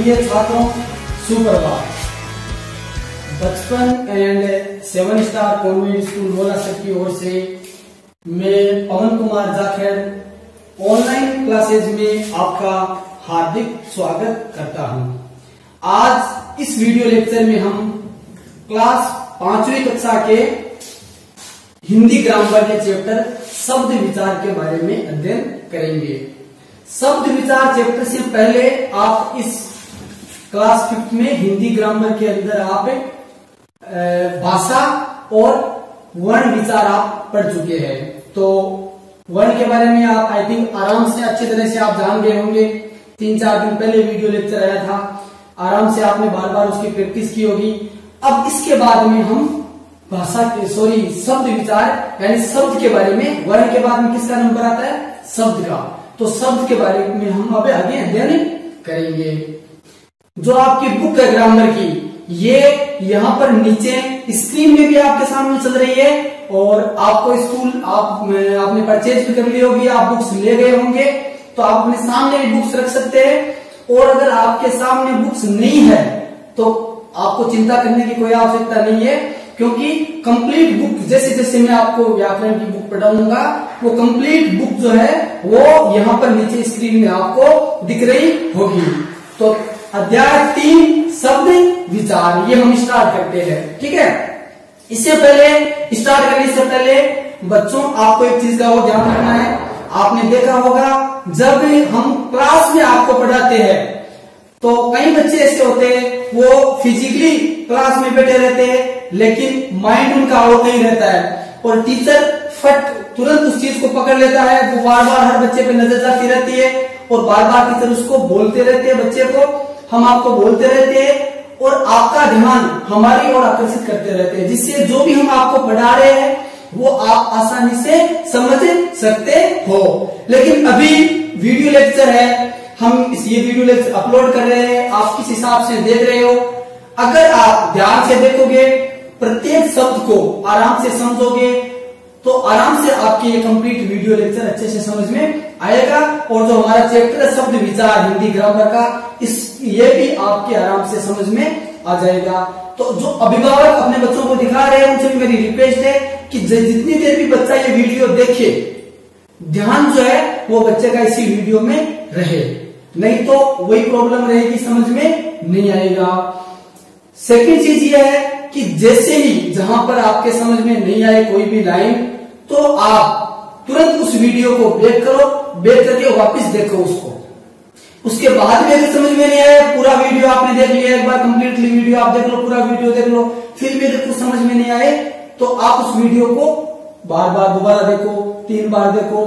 प्रिय छात्रों, सुप्रभात। Bachpan and seven star convent school मोला सर की ओर से मैं पवन कुमार जाखड़ ऑनलाइन क्लासेज में आपका हार्दिक स्वागत करता हूँ। आज इस वीडियो लेक्चर में हम क्लास पांचवी कक्षा के हिंदी ग्रामर के चैप्टर शब्द विचार के बारे में अध्ययन करेंगे। शब्द विचार चैप्टर से पहले आप इस क्लास फिफ्थ में हिंदी ग्रामर के अंदर आप भाषा और वर्ण विचार आप पढ़ चुके हैं। तो वर्ण के बारे में आप आई थिंक आराम से अच्छी तरह से आप जान गए होंगे। तीन चार दिन पहले वीडियो लेक्चर आया था। आराम से आपने बार बार उसकी प्रैक्टिस की होगी। अब इसके बाद में हम भाषा के सॉरी शब्द विचार, यानी शब्द के बारे में, वर्ण के बाद में किसका नंबर आता है? शब्द का। तो शब्द के बारे में हम अब आगे अध्ययन करेंगे। जो आपकी बुक है ग्रामर की, ये यहाँ पर नीचे स्क्रीन में भी आपके सामने चल रही है और आपको स्कूल आप आपने परचेज भी कर ली होगी, आप बुक्स ले गए होंगे तो आप अपने सामने भी बुक्स रख सकते हैं। और अगर आपके सामने बुक्स नहीं है तो आपको चिंता करने की कोई आवश्यकता नहीं है, क्योंकि कंप्लीट बुक जैसे जैसे मैं आपको व्याकरण की बुक पढ़ाऊँगा, वो कंप्लीट बुक जो है, वो यहाँ पर नीचे स्क्रीन में आपको दिख रही होगी। तो अध्याय तीन शब्द विचार। ये हम स्टार्ट करते हैं, ठीक है? इससे पहले स्टार्ट करने से पहले, बच्चों, आपको एक चीज़ का वो ध्यान रखना है। आपने देखा होगा, जब हम क्लास में आपको पढ़ाते हैं तो कई बच्चे ऐसे होते हैं, वो फिजिकली क्लास में बैठे रहते हैं, लेकिन माइंड उनका और कहीं रहता है। और टीचर फट, तुरंत उस चीज़ को पकड़ लेता है वो बार बार हर बच्चे पे नज़र जाती रहती है, और बार बार टीचर उसको बोलते रहते हैं बच्चे को हम आपको बोलते रहते हैं और आपका ध्यान हमारी ओर आकर्षित करते रहते हैं। जिससे जो भी हम आपको पढ़ा रहे हैं, वो आप आसानी से समझ सकते हो। लेकिन अभी वीडियो लेक्चर है, हम इस ये वीडियो लेक्चर अपलोड कर रहे हैं, आप किस हिसाब से देख रहे हो? अगर आप ध्यान से देखोगे, प्रत्येक शब्द को आराम से समझोगे तो आराम से आपकी ये कंप्लीट वीडियो लेक्चर अच्छे से समझ में आएगा और जो हमारा चैप्टर है, शब्द विचार, हिंदी ग्रामर का, इस, ये भी आपके आराम से समझ में आ जाएगा। तो जो अभिभावक अपने बच्चों को दिखा रहे हैं, उनसे भी मेरी रिक्वेस्ट है कि जितनी देर भी बच्चा ये वीडियो देखे, ध्यान जो है, वो बच्चे का इसी वीडियो में रहे। नहीं तो वही प्रॉब्लम रहेगी, समझ में नहीं आएगा। सेकेंड चीज़ ये है कि जैसे ही जहाँ पर आपके समझ में नहीं आए कोई भी लाइन तो आप तुरंत उस वीडियो को ब्रेक करो बेक करके वापस देखो उसको। उसके बाद भी अगर समझ में नहीं आया, पूरा वीडियो आपने देख लिया, एक बार कंप्लीटली वीडियो आप देख लो, पूरा वीडियो देख लो, फिर भी अगर कुछ समझ में नहीं आए तो आप उस वीडियो को बार बार दोबारा देखो, तीन बार देखो,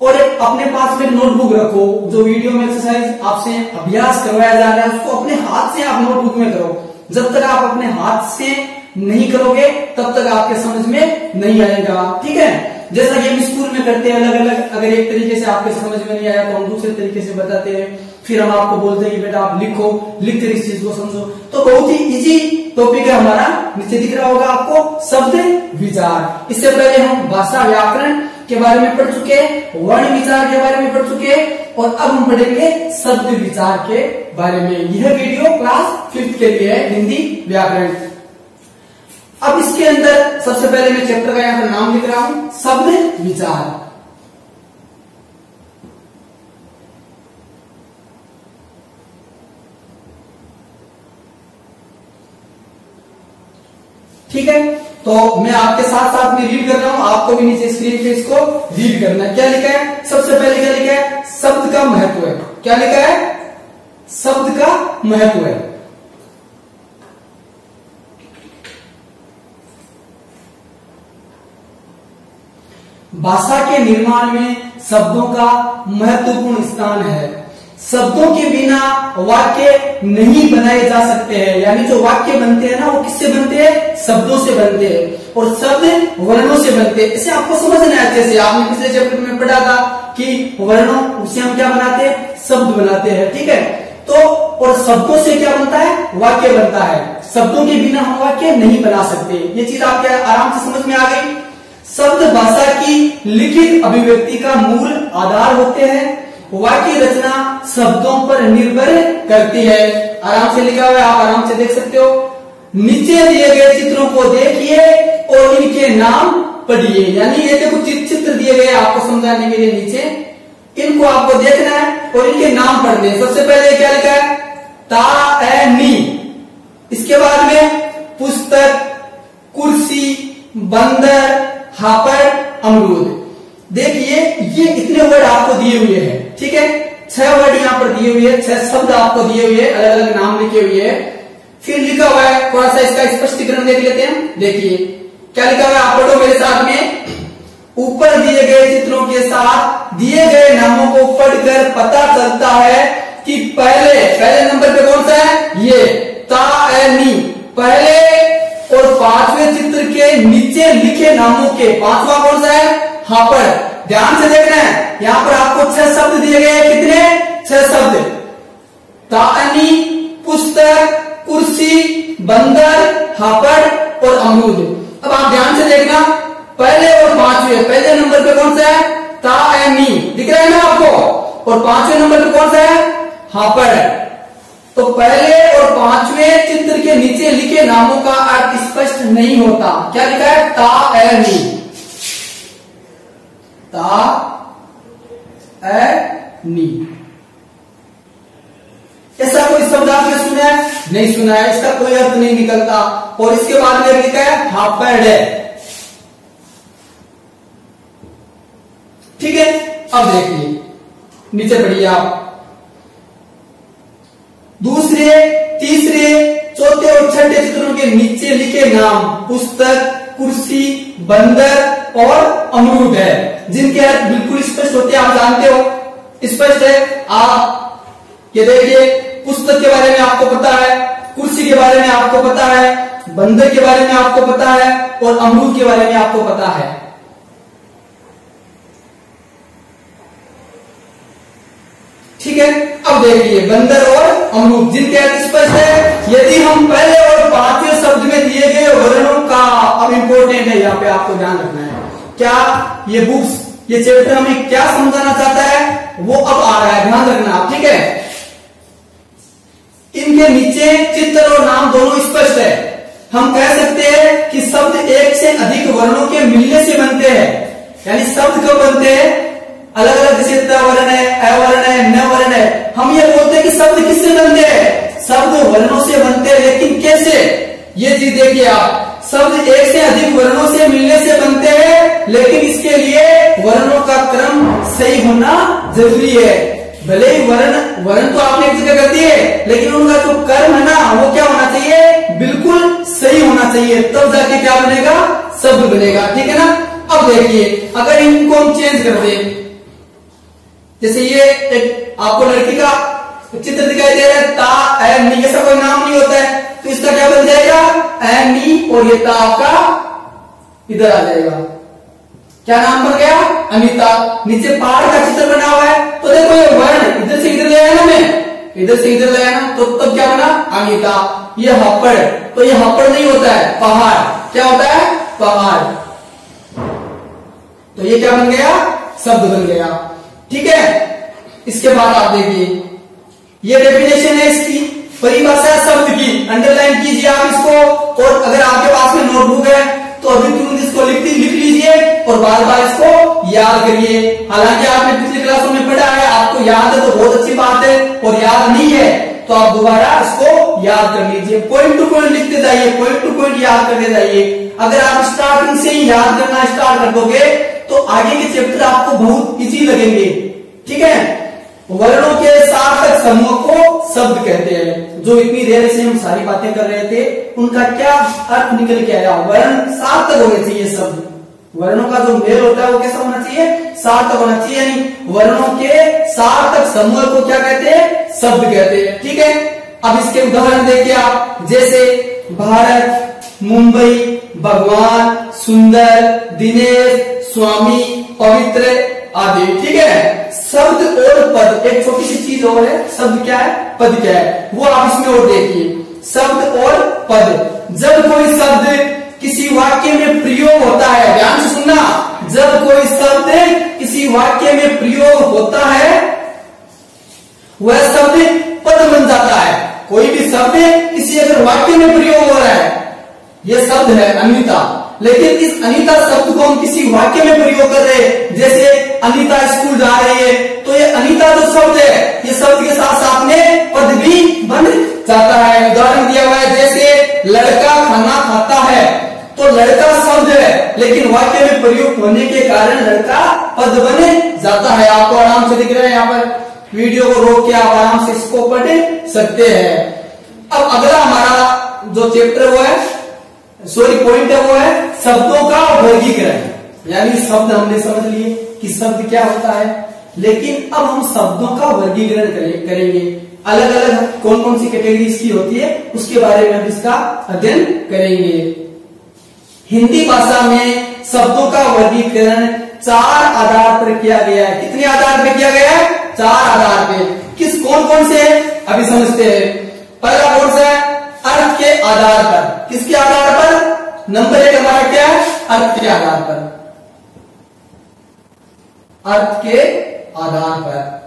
और एक अपने पास में नोटबुक रखो, जो वीडियो में एक्सरसाइज आपसे अभ्यास करवाया जा रहा है, उसको अपने हाथ से आप नोटबुक में करो। जब तक आप अपने हाथ से नहीं करोगे, तब तक आपके समझ में नहीं आएगा। ठीक है? जैसा कि हम स्कूल में करते हैं अलग अलग अगर एक तरीके से आपके समझ में नहीं आया तो हम दूसरे तरीके से बताते हैं। फिर हम आपको बोलते हैं कि बेटा आप लिखो लिख कर इस चीज़ को समझो। तो बहुत ही इजी टॉपिक है हमारा। नीचे दिख रहा होगा आपको, शब्द विचार। इससे पहले हम भाषा व्याकरण के बारे में पढ़ चुके हैं, वर्ण विचार के बारे में पढ़ चुके हैं, और अब हम पढ़ेंगे शब्द विचार के बारे में। यह वीडियो क्लास फिफ्थ के लिए है, हिंदी व्याकरण। अब इसके अंदर सबसे पहले मैं चैप्टर का यहाँ पर नाम लिख रहा हूँ। शब्द विचार। ठीक है? तो मैं आपके साथ साथ में रीड कर रहा हूँ। आपको भी नीचे स्क्रीन पे इसको रीड करना है। क्या लिखा है? सबसे पहले क्या लिखा है? शब्द का महत्व है। क्या लिखा है? शब्द का महत्व है। भाषा के निर्माण में शब्दों का महत्वपूर्ण स्थान है। शब्दों के बिना वाक्य नहीं बनाए जा सकते हैं। यानी जो वाक्य बनते हैं ना, वो किससे बनते हैं? शब्दों से बनते हैं। और शब्द वर्णों से बनते हैं। इसे आपको समझना है अच्छे से। आपने पिछले चैप्टर में पढ़ा था कि वर्णों से हम क्या बनाते हैं? शब्द बनाते हैं। ठीक है? तो और शब्दों से क्या बनता है? वाक्य बनता है। शब्दों के बिना हम वाक्य नहीं बना सकते। ये चीज़ आपके आराम से समझ में आ गई। शब्द भाषा की लिखित अभिव्यक्ति का मूल आधार होते हैं। वाक्य रचना शब्दों पर निर्भर करती है। आराम से लिखा हुआ है, आप आराम से देख सकते हो। नीचे दिए गए चित्रों को देखिए और इनके नाम पढ़िए। यानी ये देखो चित्र दिए गए आपको समझाने के लिए नीचे। इनको आपको देखना है और इनके नाम पढ़ने सबसे पहले क्या लिखा है? ता ए नी। इसके बाद में पुस्तक, कुर्सी, बंदर हापड़ अमरूद। देखिए, ये इतने वर्ड आपको दिए हुए हैं, ठीक है? छह वर्ड यहाँ पर दिए हुए हैं, छह शब्द आपको दिए हुए हैं अलग अलग नाम लिखे हुए हैं। फिर लिखा हुआ है, थोड़ा सा इसका स्पष्टीकरण देख लेते हैं देखिए, क्या लिखा हुआ है? आप पढ़ो मेरे साथ में। ऊपर दिए गए चित्रों के साथ दिए गए नामों को पढ़कर पता चलता है कि पहले पहले नंबर पे कौन सा है? ये, ता पहले और पाँचवें चित्र के नीचे लिखे नामों के पांचवा कौन सा है? हापड़ ध्यान से देखना है। यहाँ पर आपको छह शब्द दिए गए हैं। कितने? छह शब्द। तानी, पुस्तक, कुर्सी, बंदर हापड़ और अमरूद। अब आप ध्यान से देखना। पहले और पांचवे, पहले नंबर पे कौन सा है? तानी। दिख रहा है ना आपको? और पांचवे नंबर पे कौन सा है? हापड़ तो पहले और पाँचवें चित्र के नीचे लिखे नामों का अर्थ स्पष्ट नहीं होता। क्या लिखा है? ता एनी ता नी। ऐसा कोई शब्द आपने सुना है? नहीं सुना है, इसका कोई अर्थ नहीं निकलता। और इसके बाद में लिखा है हापड़ ठीक है? अब देखिए, नीचे पढ़िए आप। दूसरे, तीसरे, चौथे और छठे चित्रों के नीचे लिखे नाम, पुस्तक, कुर्सी, बंदर और अमरूद है, जिनके अर्थ बिल्कुल स्पष्ट होते हैं। आप जानते हो? स्पष्ट है? आप ये देखिए, पुस्तक के बारे में आपको पता है, कुर्सी के बारे में आपको पता है, बंदर के बारे में आपको पता है और अमरूद के बारे में आपको पता है। ठीक है? अब देखिए, बंदर और अमरूद जिनके स्पष्ट है, यदि हम पहले और पाँचवें शब्द में दिए गए वर्णों का अब इंपॉर्टेंट है, यहाँ पे आपको ध्यान रखना है। क्या ये बुक्स ये चैप्टर हमें क्या समझाना चाहता है? वो अब आ रहा है, ध्यान रखना आप, ठीक है? इनके नीचे चित्र और नाम दोनों स्पष्ट है। हम कह सकते हैं कि शब्द एक से अधिक वर्णों के मिलने से बनते हैं। यानी शब्द कब बनते हैं? अलग अलग जैसे वर्ण हम ये बोलते हैं कि शब्द किससे बनते हैं? शब्द वर्णों से बनते हैं, लेकिन कैसे? ये चीज़ देखिए आप, शब्द एक से अधिक वर्णों से मिलने से बनते हैं, लेकिन इसके लिए वर्णों का क्रम सही होना ज़रूरी है। भले ही वर्ण वर्ण तो आपने एक जगह कर दिए, लेकिन उनका जो कर्म है ना, वो क्या होना चाहिए? बिल्कुल सही होना चाहिए। तब जाके क्या बनेगा? शब्द बनेगा, ठीक है ना? अब देखिए, अगर इनको हम चेंज कर दें, जैसे ये एक आपको लड़की का चित्र दिखाई दे रहा है, ता ऐसा कोई नाम नहीं होता है। तो इसका क्या बन जाएगा? एम नी, और ये ता आपका इधर आ जाएगा। क्या नाम बन गया? अनिता। नीचे पहाड़ का चित्र बना हुआ है। तो देखो ये वर्ण इधर से इधर ले आया ना मैं? इधर से इधर ले आया ना? तो तब क्या बना? अनिता। ये हप्पड़ तो ये हप्पड़ नहीं होता है। पहाड़। क्या होता है? पहाड़। तो ये क्या बन गया? शब्द बन गया। ठीक है? इसके बाद आप देखिए। ये डेफिनेशन है इसकी। परिभाषा शब्द की अंडरलाइन कीजिए आप इसको। और अगर आपके पास में नोटबुक है तो अभी तुरंत इसको लिख लिख लीजिए और बार बार इसको याद करिए। हालाँकि आपने पिछले क्लासों में पढ़ा है, आपको याद है तो बहुत अच्छी बात है। और याद नहीं है तो आप दोबारा इसको याद कर लीजिए। पॉइंट टू पॉइंट लिखते जाइए पॉइंट टू पॉइंट याद करते जाइए। अगर आप स्टार्टिंग से ही याद करना स्टार्ट कर दोगे तो आगे के चैप्टर आपको बहुत इजी लगेंगे। ठीक है? वर्णों के सार्थक समूह को शब्द कहते हैं। जो इतनी देर से हम सारी बातें कर रहे थे, उनका क्या अर्थ निकल के आया? वर्ण सार्थक होने चाहिए शब्द। वर्णों का जो मेल होता है, वो कैसा होना चाहिए? सार्थक होना चाहिए, यानी वर्णों के सार्थक समूह को क्या कहते हैं? शब्द कहते हैं। ठीक है? अब इसके उदाहरण देखिए आप। जैसे भारत, मुंबई, भगवान, सुंदर, दिनेश, स्वामी, पवित्र आदि, ठीक है? शब्द और पद, एक छोटी सी चीज़ और है। शब्द क्या है? पद क्या है? वो आप इसमें और देखिए। शब्द और पद। जब कोई शब्द किसी वाक्य में प्रयोग होता है, ध्यान से सुनना। जब कोई शब्द किसी वाक्य में प्रयोग होता है, वह शब्द पद बन जाता है। कोई भी शब्द किसी अगर वाक्य में प्रयोग हो रहा है यह शब्द है अनिता लेकिन इस अनिता शब्द को हम किसी वाक्य में प्रयोग कर रहे हैं। जैसे, अनिता स्कूल जा रही है। तो ये अनिता जो शब्द है। ये शब्द के साथ साथ में पद भी बन जाता है। उदाहरण दिया हुआ है, जैसे, लड़का खाना खाता है। तो लड़का शब्द है, लेकिन वाक्य में प्रयोग होने के कारण लड़का पद बन जाता है। आपको आराम से दिख रहा है यहाँ पर। वीडियो को रोक के आप आराम से इसको पढ़ सकते हैं। अब अगला हमारा जो चैप्टर वो है सॉरी पॉइंट है वो है, शब्दों का वर्गीकरण। यानी शब्द हमने समझ लिए कि शब्द क्या होता है। लेकिन अब हम शब्दों का वर्गीकरण करेंगे। अलग अलग कौन कौन सी कैटेगरी इसकी होती है, उसके बारे में हम इसका अध्ययन करेंगे। हिंदी भाषा में शब्दों का वर्गीकरण चार आधार पर किया गया है। कितने आधार पर किया गया है? चार आधार पे। किस कौन कौन से अभी समझते हैं। पहला कौन सा है? अर्थ के आधार पर। किसके आधार पर? नंबर एक हमारा क्या है? अर्थ के आधार पर। अर्थ के आधार पर।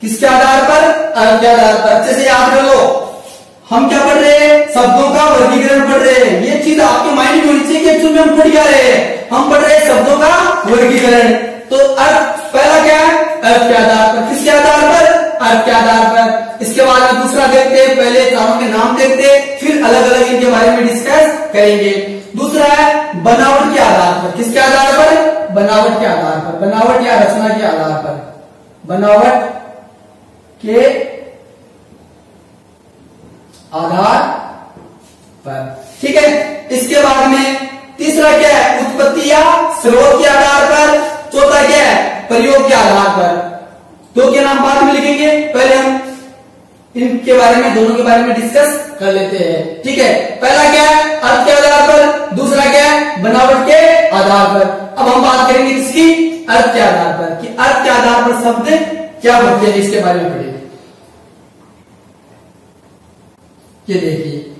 किसके आधार पर? अर्थ के आधार पर। अच्छे से याद कर लो, हम क्या पढ़ रहे हैं? शब्दों का वर्गीकरण पढ़ रहे हैं। ये चीज़ आपके माइंड में होनी चाहिए कि एक्चुअली हम पढ़ क्या रहे हैं। हम पढ़ रहे हैं शब्दों का वर्गीकरण। तो अर्थ पहला क्या है? अर्थ के आधार पर। किसके आधार पर? अर्थ के आधार पर। इसके बाद में दूसरा देखते हैं, पहले चारों के नाम देखते हैं, फिर अलग अलग इनके बारे में डिस्कस करेंगे। दूसरा है, बनावट के आधार पर। किसके आधार पर? बनावट के आधार पर। बनावट या रचना के आधार पर। बनावट के आधार पर। ठीक है? इसके बाद में तीसरा क्या है? उत्पत्ति या स्रोत के आधार पर। चौथा क्या है? प्रयोग के आधार पर। दो के नाम बाद में लिखेंगे, पहले हम इनके बारे में, दोनों के बारे में डिस्कस कर लेते हैं। ठीक है? पहला क्या है? अर्थ के आधार पर। दूसरा क्या है? बनावट के आधार पर। अब हम बात करेंगे किसकी? अर्थ के आधार पर। कि अर्थ के आधार पर शब्द क्या बनते हैं, इसके बारे में पढ़ेंगे। ये देखिए।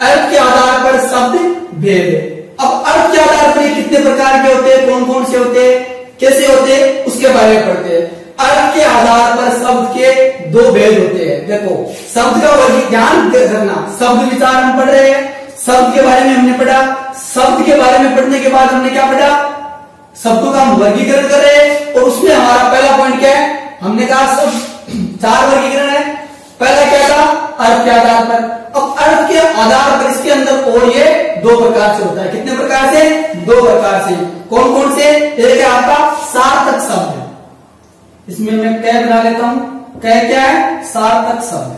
अर्थ के आधार पर शब्द भेद। अब अर्थ के आधार पर कितने प्रकार के होते हैं कौन कौन से होते हैं, कैसे होते हैं, उसके बारे में पढ़ते हैं। अर्थ के आधार पर शब्द के दो भेद होते हैं। देखो, शब्द का ज्ञान करना। शब्द विचार हम पढ़ रहे हैं। शब्द के बारे में हमने पढ़ा। शब्द के बारे में पढ़ने के बाद हमने क्या पढ़ा? शब्दों का हम वर्गीकरण कर रहे हैं और उसमें हमारा पहला पॉइंट क्या है? हमने कहा सब चार वर्गीकरण है। पहला क्या था? अर्थ के आधार पर। अब अर्थ के आधार पर इसके अंदर और ये दो प्रकार से होता है। कितने प्रकार से? दो प्रकार से। कौन कौन से? एक है आपका सार्थक शब्द। इसमें मैं कै बना लेता हूँ। कै क्या है? सार्थक शब्द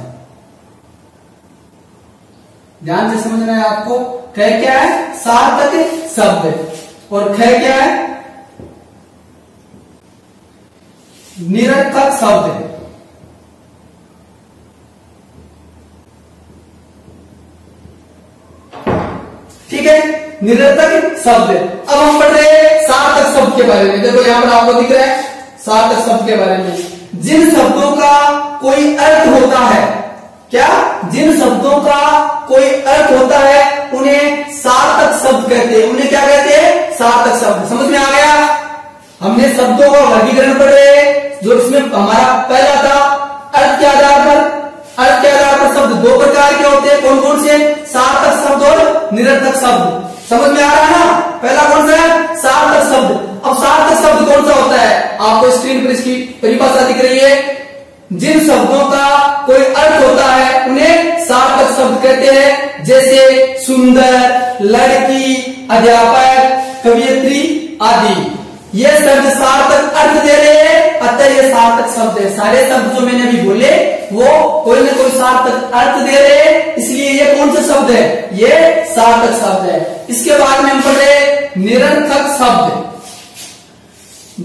ध्यान से समझना है आपको। कै क्या है? सार्थक शब्द और ख क्या है? निरर्थक शब्द है। ठीक है? निरर्थक शब्द अब हम पढ़ रहे हैं सार्थक शब्द के बारे में। देखो, यहाँ पर आपको दिख रहा है। सार्थक शब्द के बारे में। जिन शब्दों का कोई अर्थ होता है, क्या? जिन शब्दों का कोई अर्थ होता है, उन्हें सार्थक शब्द कहते हैं। उन्हें क्या कहते हैं? सार्थक शब्द। समझ में आ गया? हमने शब्दों का वर्गीकरण पढ़े, जो इसमें हमारा पहला था। अर्थ के आधार पर, अर्थ के आधार पर शब्द दो प्रकार के होते हैं। कौन कौन से? सार्थक शब्द और निरर्थक शब्द। समझ में आ रहा है ना? पहला कौन सा है? सार्थक शब्द। अब सार्थक शब्द कौन सा होता है? आपको स्क्रीन पर इसकी परिभाषा दिख रही है। जिन शब्दों का कोई अर्थ होता है, उन्हें सार्थक शब्द कहते हैं। जैसे सुंदर, लड़की, अध्यापक, कवियत्री आदि। यह शब्द सार्थक अर्थ दे रहे अतः ये सार्थक शब्द है। सारे शब्द जो मैंने अभी बोले, वो कोई ना कोई सार्थक अर्थ दे रहे हैं, इसलिए ये कौन सा शब्द है? ये सार्थक शब्द है। इसके बाद में हम पढ़े निरर्थक शब्द।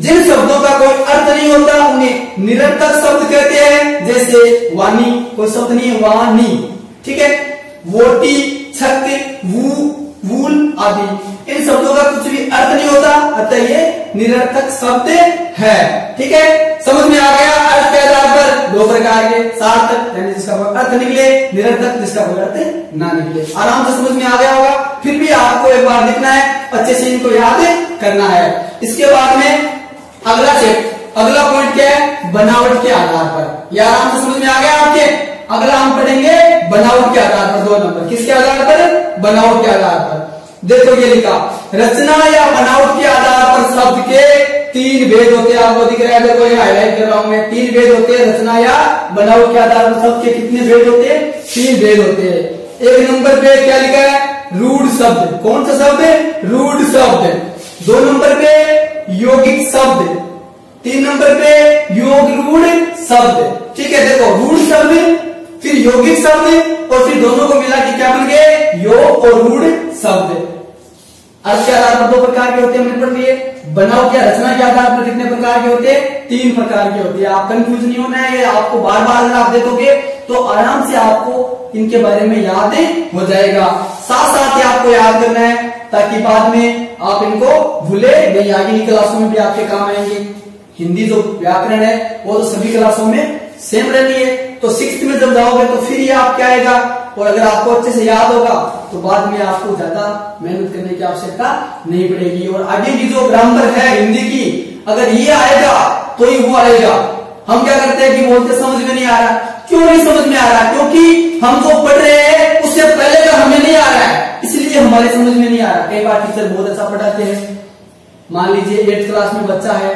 जिन शब्दों का कोई अर्थ नहीं होता, उन्हें निरर्थक शब्द कहते हैं। जैसे वानी कोई शब्द नहीं वाणी। ठीक है? वोटी छत वू वूल आदि। इन शब्दों का कुछ भी अर्थ नहीं होता। अतः ये निरर्थक शब्द है। ठीक है? समझ में आ गया अर्थ के आधार पर? दो प्रकार के सार्थक यानी जिसका अर्थ निकले, निरर्थक, जिसका कोई अर्थ ना निकले। आराम से समझ में आ गया होगा। फिर भी आपको एक बार लिखना है। अच्छे से इनको याद करना है। इसके बाद में अगला चेक। अगला पॉइंट क्या है? बनावट के आधार पर। यह आराम से समझ में आ गया आपके? अगला हम पढ़ेंगे बनावट के आधार पर। दो नंबर। किसके आधार पर? बनावट के आधार पर। देखो ये लिखा, रचना या बनावट के आधार पर शब्द के तीन भेद होते हैं। आपको दिख रहा है, देखो ये हाईलाइट कर रहा हूँ मैं। तीन भेद होते हैं, रचना या बनावट के आधार पर शब्द के कितने भेद होते हैं? तीन भेद होते हैं। एक नंबर पे क्या लिखा है? रूढ़ शब्द। कौन सा शब्द है? रूढ़ शब्द। दो नंबर पे यौगिक शब्द। तीन नंबर पे योग रूढ़ शब्द। ठीक है, देखो, रूढ़ शब्द, फिर यौगिक शब्द और फिर दोनों को मिला के क्या बन गए? योग और रूढ़ शब्द। अर्थ के आधार पर दो प्रकार के होते हैं, हमने पढ़ लिए। बनाओ क्या रचना के आधार पर कितने प्रकार के होते हैं? तीन प्रकार के होते हैं। आप कंफ्यूज नहीं होना है आपको बार बार अगर आप देखोगे तो आराम से आपको इनके बारे में याद हो जाएगा। साथ साथ ही आपको याद करना है, ताकि बाद में आप इनको भूले नहीं। आगे की क्लासों में भी आपके काम आएँगे। हिंदी जो व्याकरण है, वो तो सभी क्लासों में सेम रहनी है। तो सिक्स में जब जाओगे तो फिर ये आपके आएगा? और अगर आपको अच्छे से याद होगा तो बाद में आपको ज़्यादा मेहनत करने की आवश्यकता नहीं पड़ेगी। और आगे की जो ग्रामर है हिंदी की, अगर ये आएगा तो ही वो आएगा। हम क्या करते हैं कि बोलते, समझ में नहीं आ रहा। क्यों नहीं समझ में आ रहा? क्योंकि हम जो पढ़ रहे हैं, उससे पहले का हमें नहीं आ रहा है। इसलिए हमारे समझ में नहीं आ रहा। कई बार टीचर बहुत अच्छा पढ़ाते हैं। मान लीजिए एट्थ क्लास में बच्चा है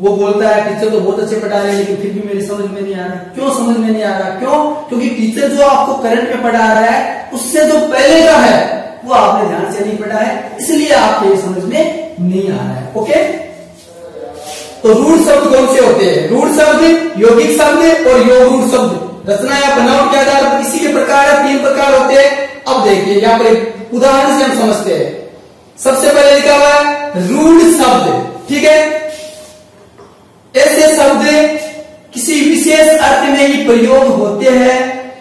वो बोलता है, टीचर तो बहुत अच्छे पढ़ा रहे हैं, लेकिन फिर भी मेरी समझ में नहीं आ रहा। क्यों समझ में नहीं आ रहा? क्यों? क्योंकि टीचर जो आपको करंट में पढ़ा रहा है, उससे जो पहले का है, वो आपने ध्यान से नहीं पढ़ा है, इसलिए आपके समझ में नहीं आ रहा है। ओके तो रूढ़ शब्द कौन से होते हैं? रूढ़ शब्द, यौगिक शब्द और योग रूढ़ शब्द। रचना या बनावट के आधार पर किसी के प्रकार है, तीन प्रकार होते हैं। अब देखिए, यहाँ पर उदाहरण से हम समझते हैं। सबसे पहले लिखा हुआ है, रूढ़ शब्द। ठीक है? ऐसे शब्द किसी विशेष अर्थ में ही प्रयोग होते हैं।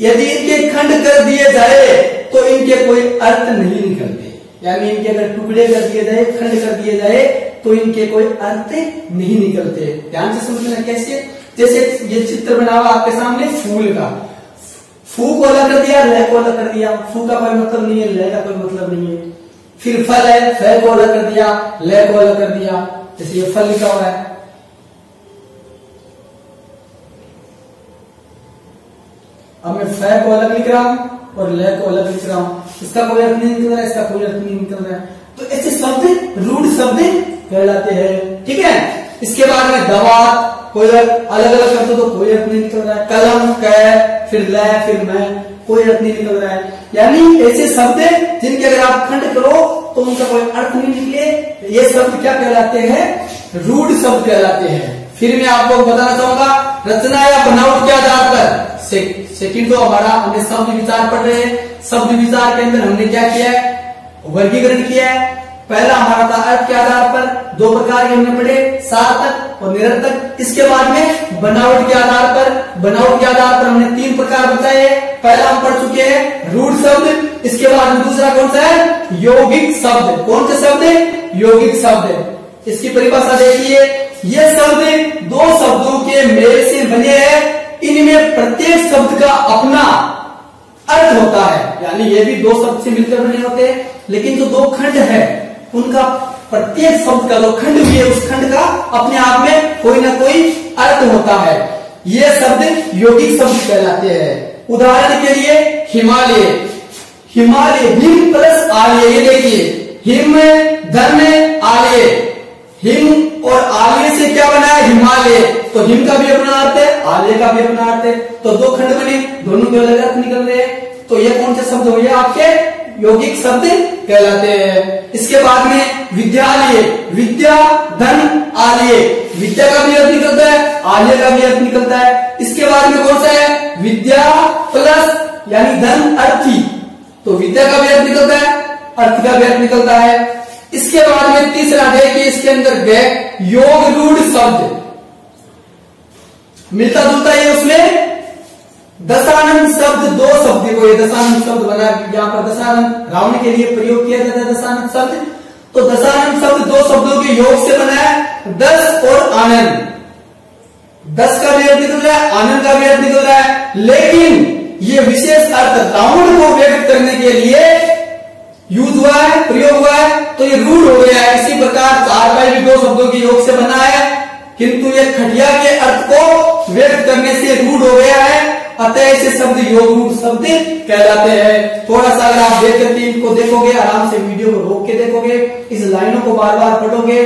यदि इनके खंड कर दिए जाए तो इनके कोई अर्थ नहीं निकलते। यानी इनके अगर टुकड़े कर दिए जाए, खंड कर दिए जाए तो इनके कोई अर्थ नहीं निकलते। ध्यान से समझना कैसे? जैसे ये चित्र बना हुआ आपके सामने, फूल का। फू को अलग कर दिया, लय को अलग कर दिया। फू का कोई मतलब नहीं है, लय का कोई मतलब नहीं है। फिर फल है, फल को अलग कर दिया, लय को अलग कर दिया। जैसे ये फल लिखा हुआ है। अब मैं फै को अलग लिख रहा हूँ और लय को अलग लिख रहा हूँ। इसका कोई अर्थ नहीं निकल रहा है इसका कोई अर्थ नहीं निकल रहा। है तो ऐसे शब्द, रूढ़ शब्द कहलाते हैं, ठीक है? इसके बाद में दवा, कोई अलग अलग शब्द तो कोई अर्थ नहीं निकल रहा है। कलम कह फिर लय फिर मैं, कोई अर्थ नहीं निकल रहा है। यानी ऐसे शब्द जिनके अगर आप खंड करो तो उनका कोई अर्थ नहीं निकले। ये शब्द क्या कहलाते हैं? रूढ़ शब्द कहलाते हैं। फिर मैं आपको बताना चाहूँगा, रचना या बनावट के आधार पर सेकंड तो हमारा, हमने शब्द विचार पढ़ रहे हैं। शब्द विचार के अंदर हमने क्या किया है? वर्गीकरण किया है। पहला हमारा था अर्थ के आधार पर। दो प्रकार के हमने पढ़े, सार्थक और निरर्थक। इसके बाद में बनावट के आधार पर, बनावट के आधार पर हमने तीन प्रकार बताए पहला हम पढ़ चुके हैं, रूढ़ शब्द। इसके बाद में दूसरा कौन सा है? यौगिक शब्द। कौन से शब्द? है यौगिक शब्द। इसकी परिभाषा देखिए। ये शब्द दो शब्दों के मेल से बने हैं। इनमें प्रत्येक शब्द का अपना अर्थ होता है। यानी ये भी दो शब्द से मिलकर बने होते हैं। लेकिन जो दो खंड है, उनका प्रत्येक शब्द का जो खंड भी है, उस खंड का अपने आप में कोई ना कोई अर्थ होता है। ये शब्द यौगिक शब्द कहलाते हैं। उदाहरण के लिए हिमालय। हिमालय हिम प्लस आलय, ये देखिए। हिम धर्म आलय। हिम और आलय से क्या बना है हिमालय। तो हिम का भी अपना अर्थ है, आलय का भी अपना अर्थ है। तो दो खंड बने, दोनों के अलग अर्थ निकल रहे हैं। तो ये कौन से शब्द हुए आपके यौगिक शब्द कहलाते हैं? इसके बाद में विद्यालय, विद्या, धन, आलय। विद्या का भी अर्थ निकलता है, आलय का भी अर्थ निकलता है। इसके बाद में कौन सा है? विद्या प्लस, यानी धन, अर्थी। तो विद्या का भी अर्थ निकलता है, अर्थ का भी अर्थ निकलता है। इसके बाद में तीसरा देखिए इसके अंदर गए योग रूढ़ शब्द। मिलता जुलता है उसमें दशानंद शब्द, दो शब्द को ये दशानंद शब्द बना यहाँ पर दशानंद, रावण के लिए प्रयोग किया जाता है दशानंद शब्द। तो दशानंद शब्द दो शब्दों के योग से बना है, दस और आनंद। दस का भी अर्थ निकल रहा है, आनंद का भी अर्थ निकल रहा है। लेकिन ये विशेष अर्थ रावण को व्यक्त करने के लिए यूज़ हुआ है, प्रयोग हुआ है तो ये रूढ़ हो गया है। इसी प्रकार चार बाई भी दो शब्दों के योग से बना है। किंतु ये खटिया के अर्थ को व्यक्त करने से रूढ़ हो गया है। अतः ऐसे शब्द योग रूप शब्द कहलाते हैं। थोड़ा सा अगर आप देख करके इनको देखोगे, आराम से वीडियो को रोक के देखोगे, इस लाइनों को बार बार पढ़ोगे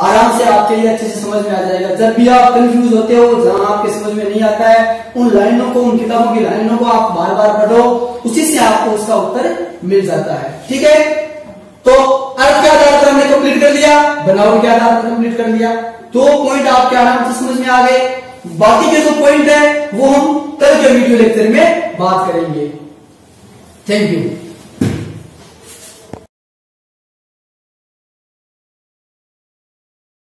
आराम से आपके लिए अच्छे से समझ में आ जाएगा। जब भी आप कंफ्यूज होते हो, जहाँ आपके समझ में नहीं आता है, उन लाइनों को, उन किताबों की लाइनों को आप बार बार पढ़ो, उसी से आपको उसका उत्तर मिल जाता है। ठीक है? तो अर्थ के आधार पर हमने कंप्लीट कर लिया, बनावट के आधार पर कंप्लीट कर लिया। दो पॉइंट आपके आराम से समझ में आ गए। बाकी के जो पॉइंट है, वो हम कल के वीडियो लेक्चर में बात करेंगे। Thank you